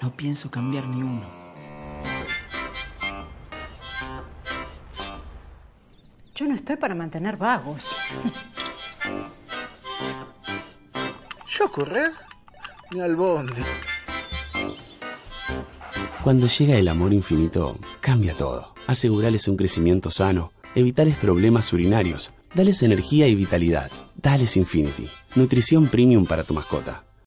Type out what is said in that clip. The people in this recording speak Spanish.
no pienso cambiar ni uno. Yo no estoy para mantener vagos. ¿Yo correr? ¿eh? Ni al bondi. Cuando llega el amor infinito, cambia todo. Asegurales un crecimiento sano, evitales problemas urinarios, dales energía y vitalidad. Dales Infinity, nutrición premium para tu mascota.